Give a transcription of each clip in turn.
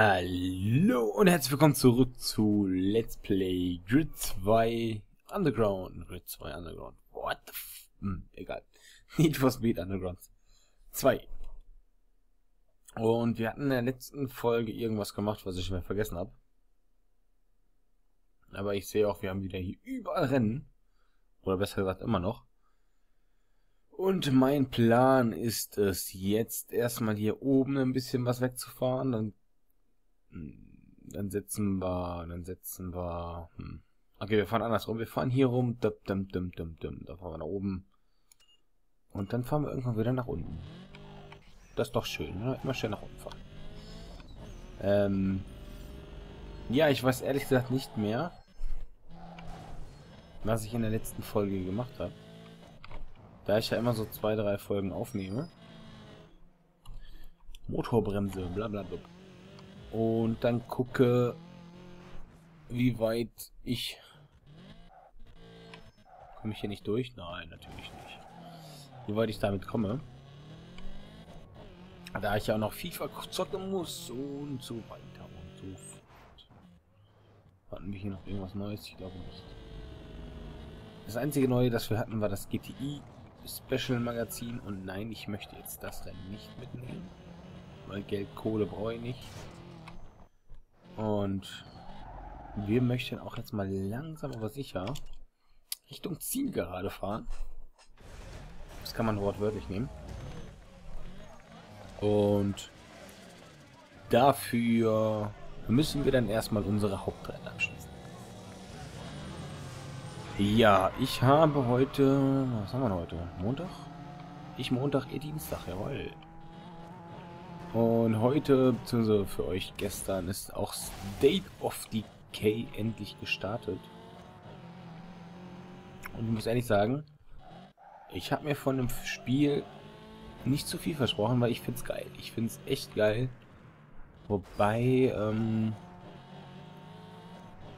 Hallo und herzlich willkommen zurück zu Let's Play Grid 2 Underground. Grid 2 Underground. What the f... Hm, egal. Need for Speed Underground 2. Und wir hatten in der letzten Folge irgendwas gemacht, was ich mal vergessen habe. Aber ich sehe auch, wir haben wieder hier überall Rennen. Oder besser gesagt immer noch. Und mein Plan ist es, jetzt erstmal hier oben ein bisschen was wegzufahren. Dann, dann setzen wir, dann setzen wir, hm. Okay, wir fahren andersrum. Wir fahren hier rum, dum, dum, dum, dum, dum. da fahren wir nach oben. Und dann fahren wir irgendwann wieder nach unten. Das ist doch schön, ne? Immer schön nach unten fahren. Ähm, ja, ich weiß ehrlich gesagt nicht mehr, was ich in der letzten Folge gemacht habe. Da ich ja immer so zwei, drei Folgen aufnehme. Motorbremse, bla bla bla. Und dann gucke, wie weit ich... Komme ich hier nicht durch? Nein, natürlich nicht. Wie weit ich damit komme. Da ich ja auch noch FIFA zocken muss und so weiter und so fort. Hatten wir hier noch irgendwas Neues? Ich glaube nicht. Das einzige Neue, das wir hatten, war das GTI Special Magazin. Und nein, ich möchte jetzt das Rennen nicht mitnehmen. Weil Geld, Kohle brauche ich nicht. Und wir möchten auch jetzt mal langsam aber sicher Richtung Zielgerade fahren. Das kann man wortwörtlich nehmen. Und dafür müssen wir dann erstmal unsere Hauptrennen abschließen. Ja, ich habe heute... Was haben wir heute? Montag? Ich Montag, ihr Dienstag, jawohl. Und heute, beziehungsweise für euch gestern, ist auch State of Decay endlich gestartet. Und ich muss ehrlich sagen, ich habe mir von dem Spiel nicht zu viel versprochen, weil ich finde es geil. Ich finde es echt geil. Wobei, ähm,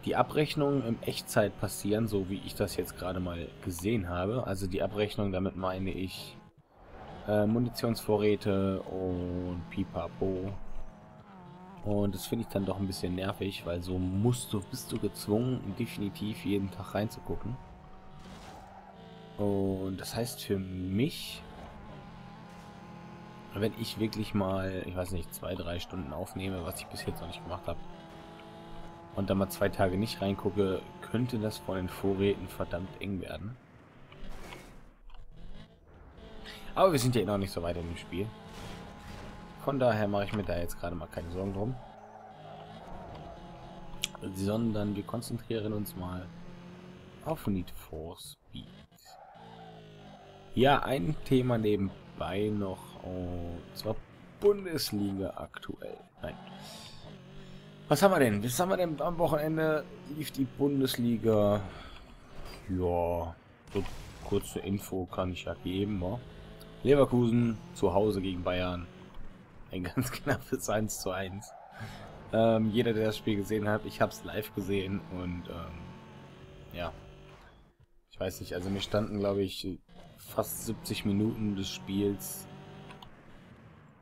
die Abrechnungen in Echtzeit passieren, so wie ich das jetzt gerade mal gesehen habe. Also die Abrechnung, damit meine ich äh, Munitionsvorräte und Pipapo. Und das finde ich dann doch ein bisschen nervig, weil so musst du, bist du gezwungen, definitiv jeden Tag reinzugucken. Und das heißt für mich, wenn ich wirklich mal, ich weiß nicht, zwei, drei Stunden aufnehme, was ich bis jetzt noch nicht gemacht habe, und dann mal zwei Tage nicht reingucke, könnte das von den Vorräten verdammt eng werden. Aber wir sind ja noch nicht so weit in dem Spiel. Von daher mache ich mir da jetzt gerade mal keine Sorgen drum. Sondern wir konzentrieren uns mal auf Need for Speed. Ja, ein Thema nebenbei noch, und zwar Bundesliga aktuell. Nein. Was haben wir denn? Was haben wir denn am Wochenende? Lief die Bundesliga. Ja, so kurze Info kann ich ja geben. Wa? Leverkusen zu Hause gegen Bayern. Ein ganz knappes 1 zu 1. Ähm, jeder, der das Spiel gesehen hat, ich habe es live gesehen und ähm, ja. Ich weiß nicht, also mir standen, glaube ich, fast 70 Minuten des Spiels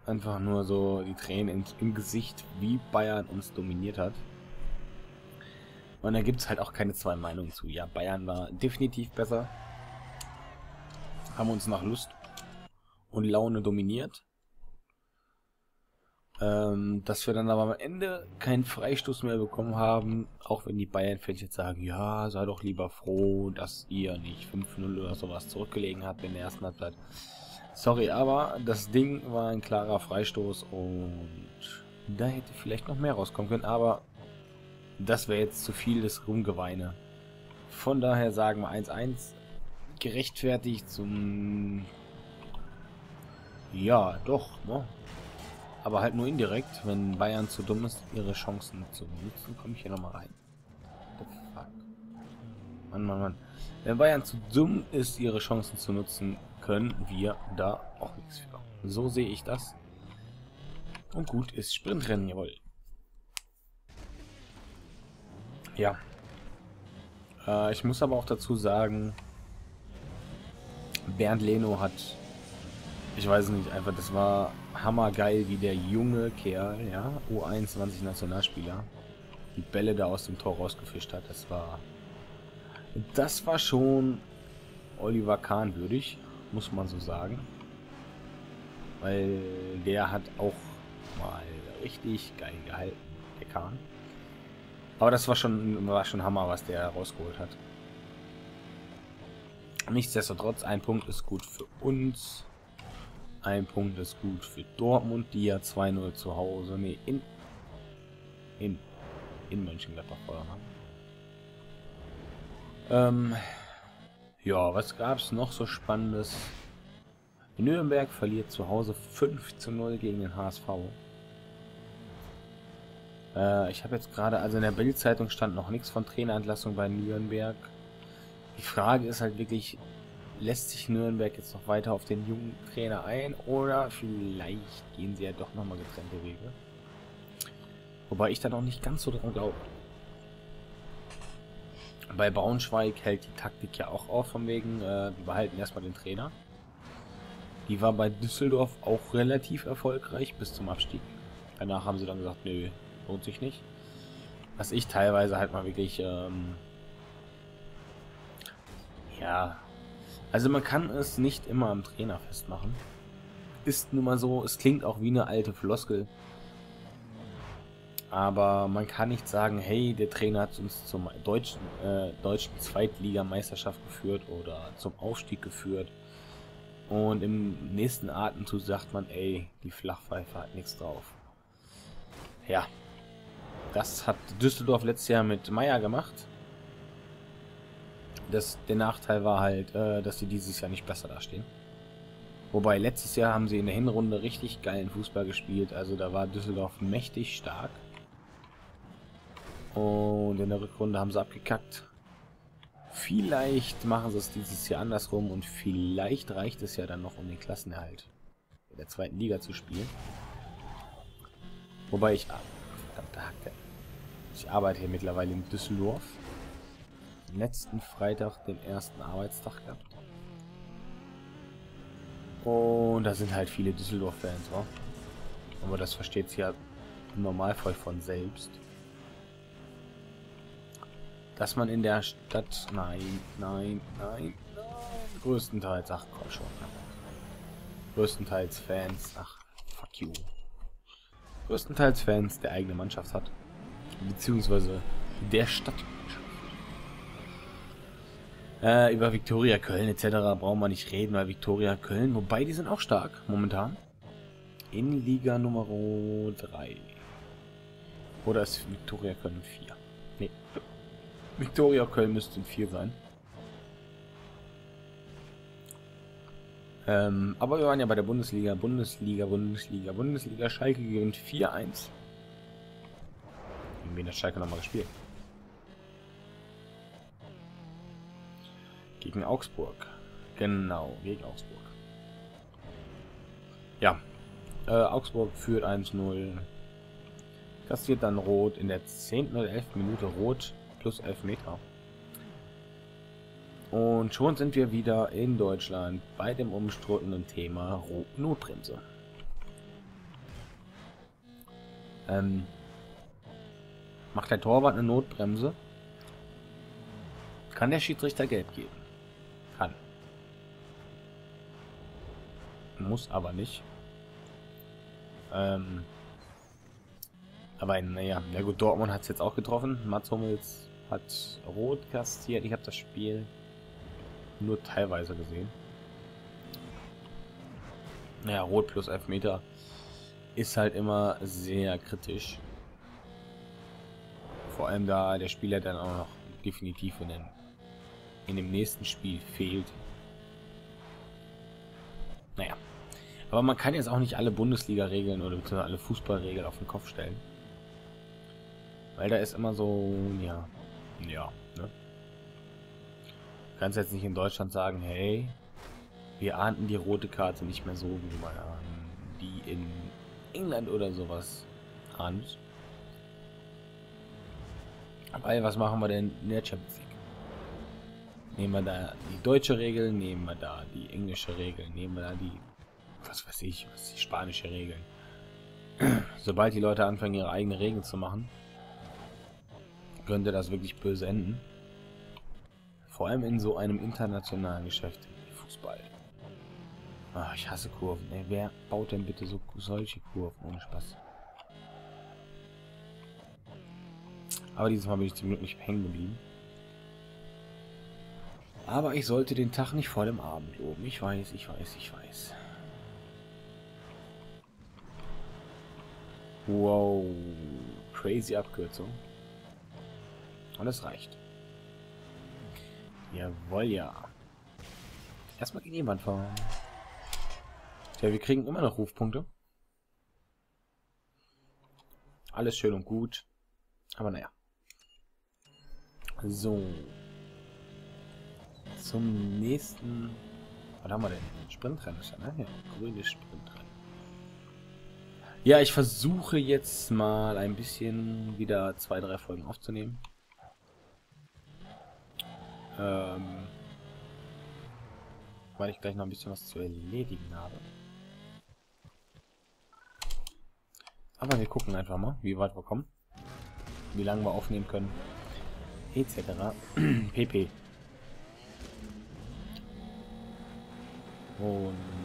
einfach nur so die Tränen im, Gesicht, wie Bayern uns dominiert hat. Und da gibt es halt auch keine zwei Meinungen zu. Ja, Bayern war definitiv besser. Haben uns nach Lust und Laune dominiert. Ähm, dass wir dann aber am Ende keinen Freistoß mehr bekommen haben, auch wenn die Bayern-Fans jetzt sagen, ja, sei doch lieber froh, dass ihr nicht 5-0 oder sowas zurückgelegen habt in der ersten Halbzeit. Sorry, aber das Ding war ein klarer Freistoß und da hätte vielleicht noch mehr rauskommen können, aber das wäre jetzt zu viel des Rumgeweine. Von daher sagen wir 1-1 gerechtfertigt zum... Ja, doch, ne? Aber halt nur indirekt, wenn Bayern zu dumm ist, ihre Chancen zu nutzen, komme ich hier nochmal rein. Fuck? Mann, Mann, Mann. Wenn Bayern zu dumm ist, ihre Chancen zu nutzen, können wir da auch nichts für. So sehe ich das. Und gut ist Sprintrennen, jawohl. Ja. Äh, ich muss aber auch dazu sagen, Bernd Leno hat, ich weiß nicht, einfach, das war hammergeil, wie der junge Kerl, ja, U21 Nationalspieler, die Bälle da aus dem Tor rausgefischt hat. Das war, das war schon Oliver Kahn würdig, muss man so sagen. Weil der hat auch mal richtig geil gehalten, der Kahn. Aber das war schon, war schon Hammer, was der rausgeholt hat. Nichtsdestotrotz, ein Punkt ist gut für uns. Ein Punkt ist gut für Dortmund, die ja 2-0 zu Hause, nee, in, in, in Mönchengladbach verloren haben. Ähm, ja, was gab es noch so Spannendes? Nürnberg verliert zu Hause 5 zu 0 gegen den HSV. Äh, ich habe jetzt gerade, also in der Bildzeitung stand noch nichts von Trainerentlassung bei Nürnberg. Die Frage ist halt wirklich, lässt sich Nürnberg jetzt noch weiter auf den jungen Trainer ein oder vielleicht gehen sie ja doch nochmal getrennte Wege. Wobei ich da noch nicht ganz so dran glaube. Bei Braunschweig hält die Taktik ja auch auf, von wegen, äh, wir behalten erstmal den Trainer. Die war bei Düsseldorf auch relativ erfolgreich bis zum Abstieg. Danach haben sie dann gesagt, nö, lohnt sich nicht. Was ich teilweise halt mal wirklich, ähm, ja, also man kann es nicht immer am Trainer festmachen. Ist nun mal so, es klingt auch wie eine alte Floskel. Aber man kann nicht sagen, hey, der Trainer hat uns zum deutschen, äh, deutschen Zweitligameisterschaft geführt oder zum Aufstieg geführt. Und im nächsten Atemzug sagt man, ey, die Flachpfeife hat nichts drauf. Ja, das hat Düsseldorf letztes Jahr mit Meier gemacht. Das, der Nachteil war halt, äh, dass sie dieses Jahr nicht besser dastehen. Wobei letztes Jahr haben sie in der Hinrunde richtig geilen Fußball gespielt. Also da war Düsseldorf mächtig stark. Und in der Rückrunde haben sie abgekackt. Vielleicht machen sie es dieses Jahr andersrum und vielleicht reicht es ja dann noch, um den Klassenerhalt in der zweiten Liga zu spielen. Wobei ich... Ah, ich arbeite hier mittlerweile in Düsseldorf letzten Freitag den ersten Arbeitstag gehabt. Und da sind halt viele Düsseldorf-Fans, wa? Aber das versteht sich ja im Normalfall von selbst. Dass man in der Stadt... Nein, nein, nein, nein. Größtenteils... Ach komm schon. Größtenteils Fans... Ach, fuck you. Größtenteils Fans der eigene Mannschaft hat. Beziehungsweise der Stadt. Äh, über Viktoria Köln etc. brauchen wir nicht reden, weil Viktoria Köln, wobei die sind auch stark momentan. In Liga Nummer 3. Oder ist Viktoria Köln 4? Nee. Viktoria Köln müsste 4 sein. Ähm, aber wir waren ja bei der Bundesliga, Bundesliga, Bundesliga, Bundesliga. Schalke gewinnt 4-1. Wen hat Schalke nochmal gespielt? Gegen Augsburg. Genau, gegen Augsburg. Ja. Äh, Augsburg führt 1-0. Kassiert dann Rot in der 10. oder 11. Minute Rot plus 11 Meter. Und schon sind wir wieder in Deutschland bei dem umstrittenen Thema Notbremse. Ähm, macht der Torwart eine Notbremse, kann der Schiedsrichter gelb geben. Kann. Muss aber nicht. Ähm, aber naja, ja gut, Dortmund hat es jetzt auch getroffen. Mats Hummels hat rot kastiert. Ich habe das Spiel nur teilweise gesehen. Naja, rot plus Elfmeter ist halt immer sehr kritisch. Vor allem da der Spieler dann auch noch definitiv in den in dem nächsten Spiel fehlt. Naja. Aber man kann jetzt auch nicht alle Bundesliga-Regeln oder alle Fußballregeln auf den Kopf stellen. Weil da ist immer so, ja, ja, ne? Du kannst jetzt nicht in Deutschland sagen, hey, wir ahnten die rote Karte nicht mehr so, wie man die in England oder sowas ahnt. Weil, was machen wir denn in der Champions League? Nehmen wir da die deutsche Regel, nehmen wir da die englische Regel, nehmen wir da die was weiß ich, was die spanische Regeln. Sobald die Leute anfangen, ihre eigenen Regeln zu machen, könnte das wirklich böse enden. Vor allem in so einem internationalen Geschäft wie Fußball. Oh, ich hasse Kurven. Ey, wer baut denn bitte so solche Kurven? Ohne Spaß. Aber dieses Mal bin ich zum Glück nicht hängen geblieben. Aber ich sollte den Tag nicht vor dem Abend loben. Ich weiß, ich weiß, ich weiß. Wow. Crazy Abkürzung. Und es reicht. Jawohl, ja. Erstmal gegen jemand fahren. Ja, wir kriegen immer noch Rufpunkte. Alles schön und gut. Aber naja. So. Zum nächsten... Was haben wir denn? Sprintrennen ist ja, ne? Ja, grünes Sprintrennen. Ja, ich versuche jetzt mal ein bisschen wieder zwei, drei Folgen aufzunehmen. Ähm, weil ich gleich noch ein bisschen was zu erledigen habe. Aber wir gucken einfach mal, wie weit wir kommen. Wie lange wir aufnehmen können. Etc. pp. Und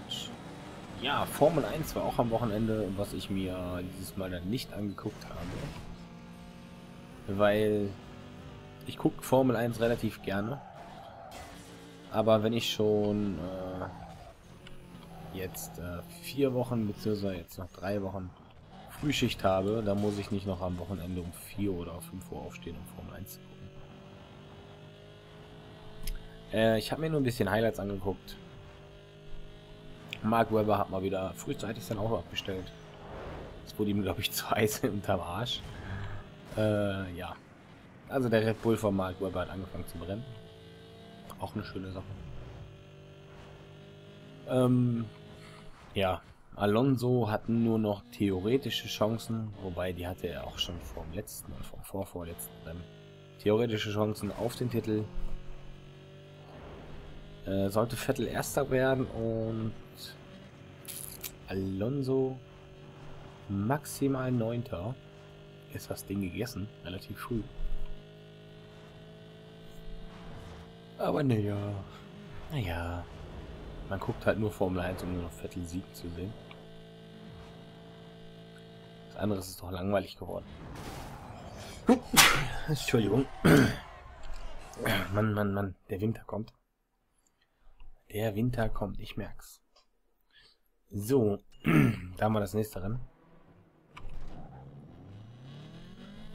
ja, Formel 1 war auch am Wochenende, was ich mir dieses Mal dann nicht angeguckt habe. Weil ich gucke Formel 1 relativ gerne. Aber wenn ich schon äh, jetzt äh, vier Wochen, beziehungsweise jetzt noch drei Wochen Frühschicht habe, dann muss ich nicht noch am Wochenende um 4 oder 5 Uhr aufstehen, um Formel 1 zu gucken. Äh, ich habe mir nur ein bisschen Highlights angeguckt. Mark Webber hat mal wieder frühzeitig sein Auto abgestellt. Das wurde ihm, glaube ich, zu heiß unterm Arsch. Äh, ja. Also der Red Bull von Mark Webber hat angefangen zu brennen. Auch eine schöne Sache. Ähm, ja, Alonso hat nur noch theoretische Chancen, wobei die hatte er auch schon vor dem letzten und vom vorvorletzten Rennen. Theoretische Chancen auf den Titel. Äh, sollte Vettel erster werden und Alonso maximal neunter. Ist das Ding gegessen, relativ früh. Aber naja. Naja. Man guckt halt nur Formel 1, um nur noch Vettel Sieg zu sehen. Das andere ist doch langweilig geworden. Entschuldigung. Mann, Mann, Mann. Der Winter kommt. Der Winter kommt, ich merk's. So, da haben wir das nächste Rennen.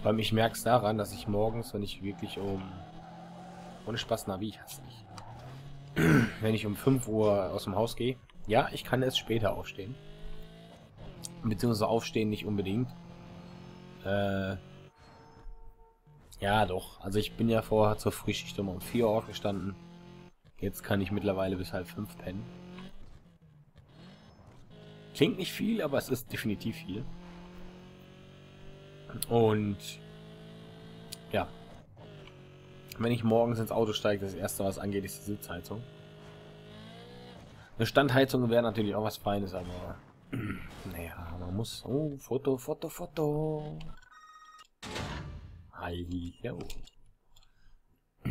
Weil ich merk's daran, dass ich morgens, wenn ich wirklich um ohne Spaß, Navi, ich hasse dich. Wenn ich um 5 Uhr aus dem Haus gehe. Ja, ich kann erst später aufstehen. Beziehungsweise aufstehen nicht unbedingt. Äh, ja, doch. Also ich bin ja vorher zur Frühschicht um 4 Uhr aufgestanden. Jetzt kann ich mittlerweile bis halb 5 pennen. Klingt nicht viel, aber es ist definitiv viel. Und ja, wenn ich morgens ins Auto steige, das erste, was angeht, ist die Sitzheizung. Eine Standheizung wäre natürlich auch was Feines, aber naja, man muss... Oh, Foto, Foto, Foto. Hallo.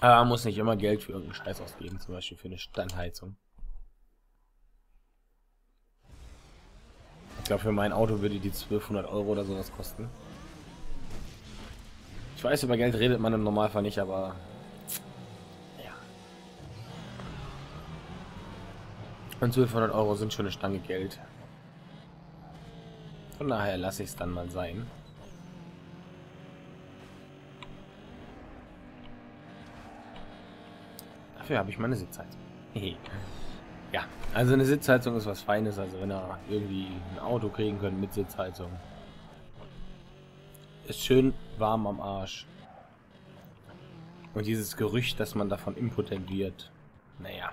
Aber man muss nicht immer Geld für irgendeinen Scheiß ausgeben, zum Beispiel für eine Standheizung. Ich glaube, für mein Auto würde die 1200 Euro oder sowas kosten. Ich weiß, über Geld redet man im Normalfall nicht, aber ja. Und 1200 Euro sind schon eine Stange Geld. Von daher lasse ich es dann mal sein. Dafür habe ich meine Sitzheizung. Ja, also eine Sitzheizung ist was Feines. Also wenn er irgendwie ein Auto kriegen können mit Sitzheizung, ist schön warm am Arsch. Und dieses Gerücht, dass man davon impotent wird. Naja.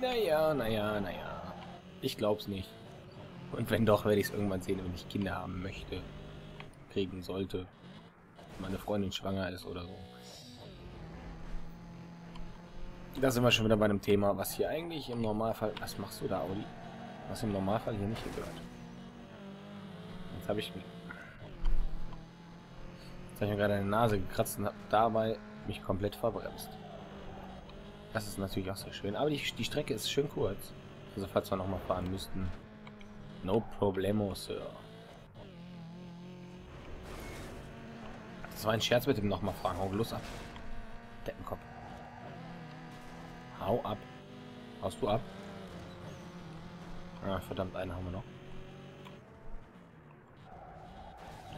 Naja, naja, naja. Ich glaub's nicht. Und wenn doch, werde ich es irgendwann sehen, wenn ich Kinder haben möchte. Kriegen sollte. Meine Freundin schwanger ist oder so. Da sind wir schon wieder bei einem Thema, was hier eigentlich im Normalfall... Was machst du da, Audi? Was im Normalfall hier nicht gehört. Jetzt habe ich mich... Jetzt habe ich mir gerade eine Nase gekratzt und habe dabei mich komplett verbremst. Das ist natürlich auch sehr schön. Aber die, die Strecke ist schön kurz. Also falls wir nochmal fahren müssten. No problemo, Sir. Das war ein Scherz mit dem nochmal fragen. Hau los ab. Hau ab. Haust du ab? Ah, verdammt, eine haben wir noch.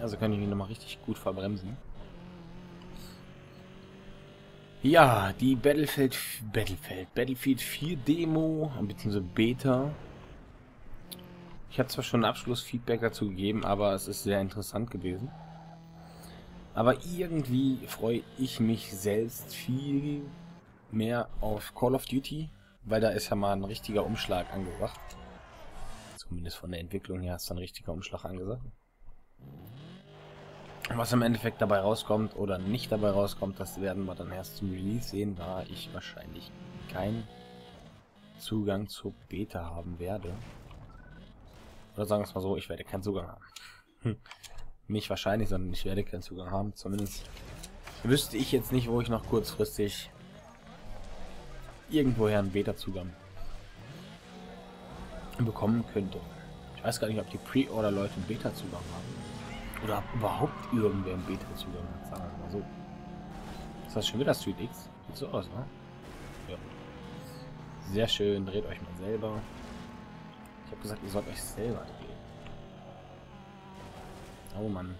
Also kann ich ihn nochmal richtig gut verbremsen. Ja, die Battlefield, Battlefield, Battlefield 4 Demo, bzw. Beta. Ich habe zwar schon Abschlussfeedback dazu gegeben, aber es ist sehr interessant gewesen. Aber irgendwie freue ich mich selbst viel mehr auf Call of Duty, weil da ist ja mal ein richtiger Umschlag angesagt. Zumindest von der Entwicklung her ist da ein richtiger Umschlag angesagt. Was im Endeffekt dabei rauskommt oder nicht dabei rauskommt, das werden wir dann erst zum Release sehen, da ich wahrscheinlich keinen Zugang zur Beta haben werde. Oder sagen wir es mal so, ich werde keinen Zugang haben. Hm. Nicht wahrscheinlich, sondern ich werde keinen Zugang haben. Zumindest wüsste ich jetzt nicht, wo ich noch kurzfristig irgendwoher einen Beta-Zugang bekommen könnte. Ich weiß gar nicht, ob die Pre-Order-Leute einen Beta-Zugang haben. Oder überhaupt irgendwer einen Beta-Zugang hat, sagen wir mal so. Ist das schon wieder Street X? Sieht so aus, ne? Ja. Sehr schön, dreht euch mal selber. Ich habe gesagt, ihr sollt euch selber drehen. Oh Mann.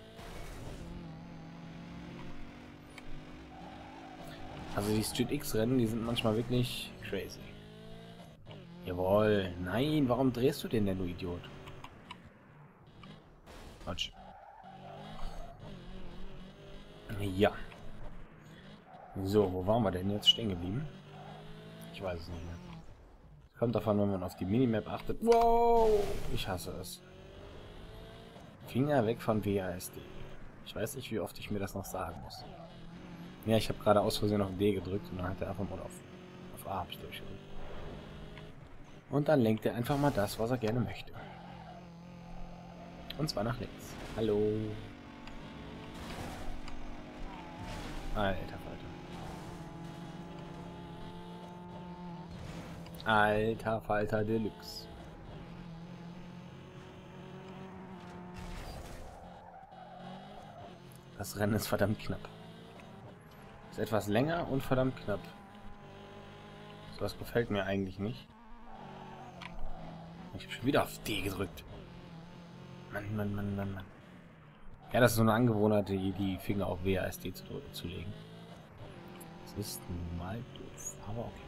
Also die Street X Rennen, die sind manchmal wirklich crazy. Jawohl. Nein, warum drehst du den denn, du Idiot? Quatsch. Ja. So, wo waren wir denn jetzt stehen geblieben? Ich weiß es nicht mehr. Kommt davon, wenn man auf die Minimap achtet. Wow! Ich hasse es. Finger weg von WASD. Ich weiß nicht, wie oft ich mir das noch sagen muss. Ja, ich habe gerade aus Versehen auf D gedrückt und dann hat er einfach mal auf, auf A habe ich durchgedrückt. Und dann lenkt er einfach mal das, was er gerne möchte. Und zwar nach links. Hallo. Alter Falter. Alter Falter Deluxe. Das Rennen ist verdammt knapp. Ist etwas länger und verdammt knapp. So was gefällt mir eigentlich nicht. Ich habe schon wieder auf D gedrückt. Mann, Mann, Mann, Mann, Mann. Ja, das ist so eine Angewohnheit, die, die Finger auf WASD zu, zu legen. Das ist mal doof, aber okay.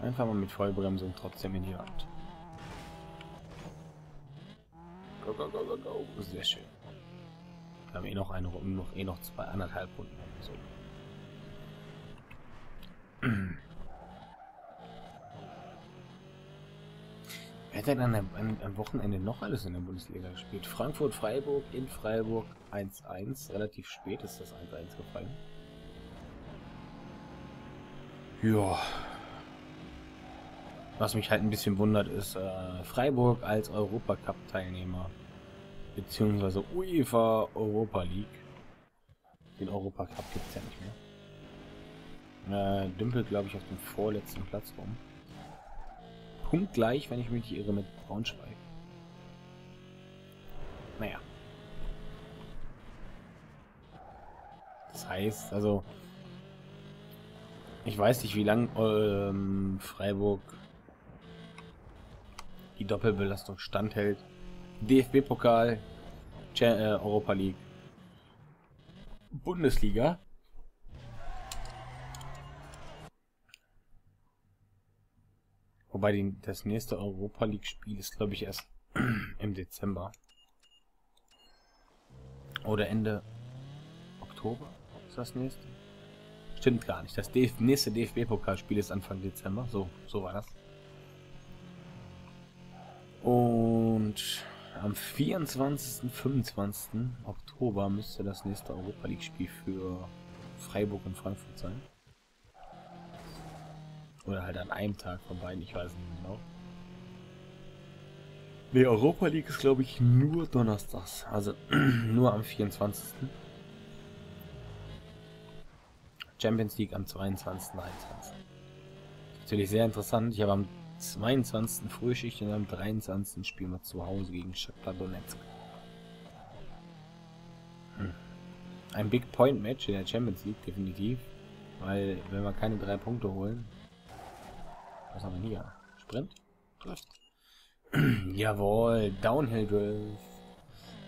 Einfach mal mit Vollbremsung trotzdem in die Wand. Go, go, go, go, go. Sehr schön. Wir haben eh noch eine Runde, noch eh noch zwei, anderthalb Runden. So. Wer hat denn am Wochenende noch alles in der Bundesliga gespielt? Frankfurt-Freiburg in Freiburg 1-1. Relativ spät ist das 1-1 gefallen. Ja. Was mich halt ein bisschen wundert, ist äh, Freiburg als Europacup-Teilnehmer. Beziehungsweise UEFA Europa League. Den Europacup gibt es ja nicht mehr. Äh, dümpelt, glaube ich, auf dem vorletzten Platz rum punktgleich, wenn ich mich nicht irre, mit Braunschweig. Naja. Das heißt, also... Ich weiß nicht, wie lang ähm, Freiburg die Doppelbelastung standhält. DFB-Pokal, äh, Europa League, Bundesliga. Wobei die, das nächste Europa League Spiel ist, glaube ich, erst im Dezember. Oder Ende Oktober ist das nächste. Stimmt gar nicht. Das DF nächste DFB-Pokalspiel ist Anfang Dezember. So, so war das. Und am 24. 25. Oktober müsste das nächste Europa League Spiel für Freiburg und Frankfurt sein. Oder halt an einem Tag von beiden, ich weiß nicht genau. Ne, Europa League ist glaube ich nur donnerstags. Also nur am 24. Champions League am 22. 23. Natürlich sehr interessant. Ich habe am 22. Frühschicht und am 23. spielen wir zu Hause gegen Shakhtar Donetsk. Hm. Ein Big Point Match in der Champions League, definitiv. Weil, wenn wir keine drei Punkte holen. Was haben wir hier? Sprint? Drift. Jawohl, Downhill Drift.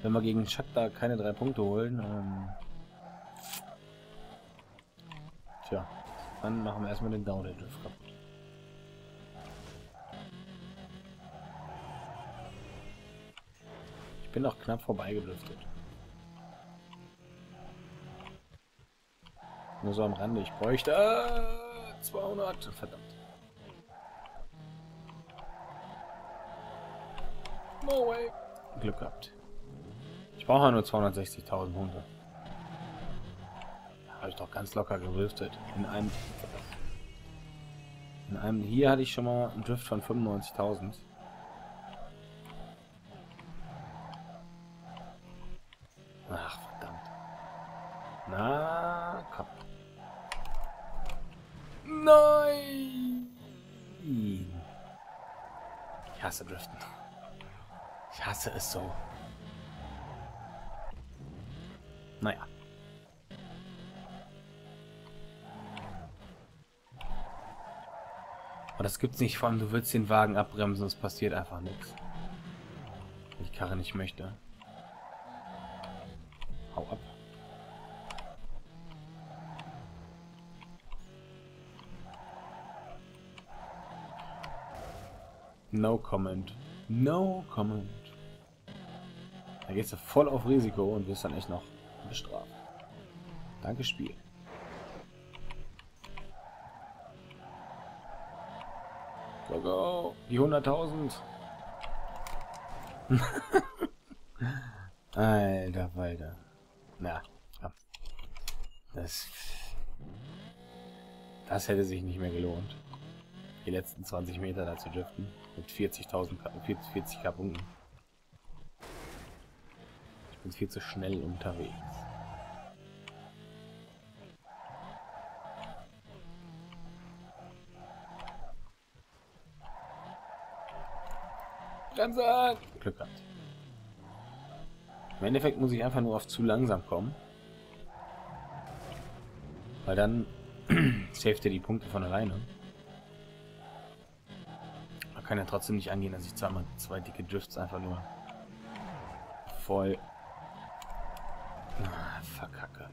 Wenn wir gegen Shakhtar keine drei Punkte holen, ähm, tja, dann machen wir erstmal den Downhill Drift kaputt. Bin noch knapp vorbeigedriftet. Nur so am Rande. Ich bräuchte äh, 200. Verdammt. No way. Glück gehabt. Ich brauche nur 260.000 Punkte. Habe ich doch ganz locker gewürftet. In einem... In einem... Hier hatte ich schon mal einen Drift von 95.000. hasse es so. Naja. Aber das gibt's nicht, vor allem du willst den Wagen abbremsen, es passiert einfach nichts. Wenn ich Karre nicht möchte. Hau ab. No comment. No comment. Da gehst du voll auf Risiko und wirst dann echt noch bestraft. Danke, Spiel. Go, go. Die 100.000. Alter, Walter. Na, das... Das hätte sich nicht mehr gelohnt. Die letzten 20 Meter da zu driften. Mit 40.000 40, k Punkten. Bin viel zu schnell unterwegs. Bremse! Glück gehabt. Im Endeffekt muss ich einfach nur auf zu langsam kommen. Weil dann saved er die Punkte von alleine kann ja trotzdem nicht angehen, dass ich zweimal zwei dicke Drifts einfach nur voll ah, verkacke.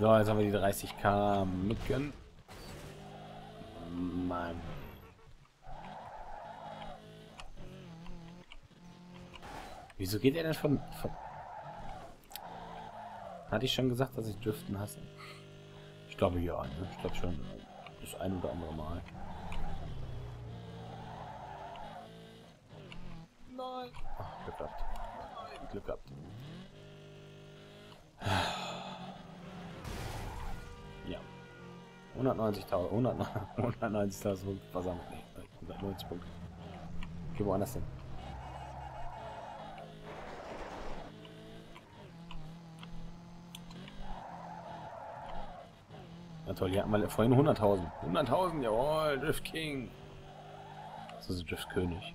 So, jetzt haben wir die 30k Mücken. Mann. Wieso geht er denn von, von hatte ich schon gesagt, dass ich Driften hasse? Ich glaube ja, ne? Ich glaube schon das ein oder andere Mal. Nein. Ach, Glück gehabt. Nein, Glück gehabt. Ja. 190.000, 190.000 Punkte versammelt. Nee, 190 Punkte. Geh woanders hin. Toll, hier hatten wir vorhin 100.000. 100.000, jawohl, Drift King. Das ist Drift König.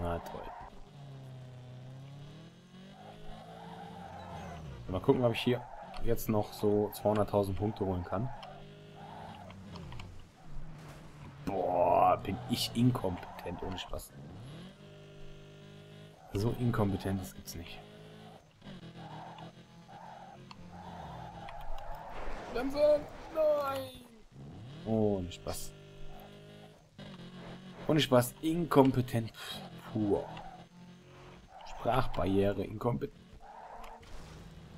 Na toll. Mal gucken, ob ich hier jetzt noch so 200.000 Punkte holen kann. Boah, bin ich inkompetent, ohne Spaß. So inkompetent, das gibt's nicht. Bremse! Nein! Ohne Spaß. Ohne Spaß. Inkompetent. Pur. Sprachbarriere. Inkompetent.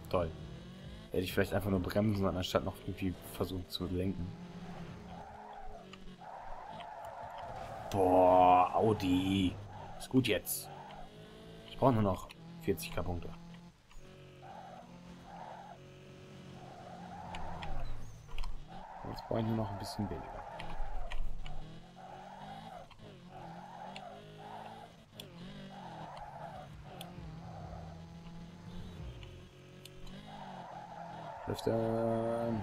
Toll. Hätte ich vielleicht einfach nur bremsen, anstatt noch irgendwie versucht zu lenken. Boah, Audi. Ist gut jetzt. Ich brauche nur noch 40k Punkte. Nur noch ein bisschen weniger. Lüften.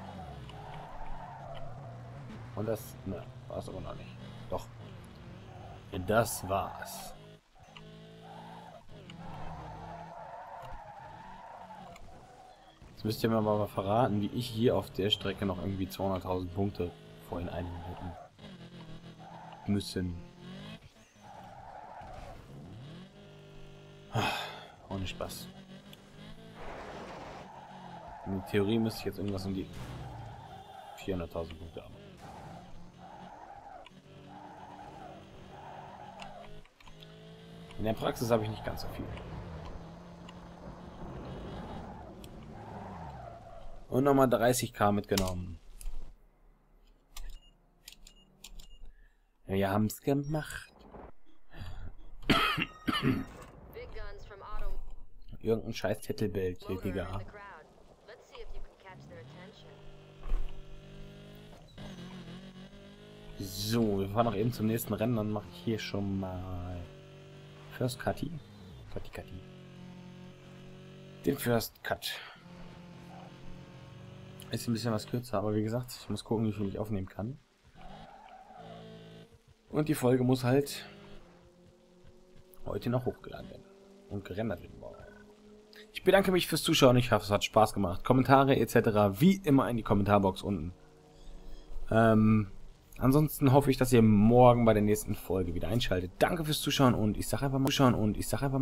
Und das, ne, war es aber noch nicht. Doch. Das war's. Jetzt müsst ihr mir mal verraten, wie ich hier auf der Strecke noch irgendwie 200.000 Punkte vorhin einhalten müssen. Ah, ohne Spaß. In der Theorie müsste ich jetzt irgendwas um die 400.000 Punkte haben. In der Praxis habe ich nicht ganz so viel. Und nochmal 30k mitgenommen. Wir haben es gemacht. Irgendein scheiß Titelbild hier, Digga. So, wir fahren noch eben zum nächsten Rennen, dann mache ich hier schon mal First Cutty. Cutty Cutty. Den First Cut. Ist ein bisschen was kürzer, aber wie gesagt, ich muss gucken, wie viel ich aufnehmen kann. Und die Folge muss halt heute noch hochgeladen werden und gerendert werden. Ich bedanke mich fürs Zuschauen. Ich hoffe, es hat Spaß gemacht. Kommentare etc. wie immer in die Kommentarbox unten. Ähm, ansonsten hoffe ich, dass ihr morgen bei der nächsten Folge wieder einschaltet. Danke fürs Zuschauen und ich sage einfach mal Zuschauen und ich sage einfach mal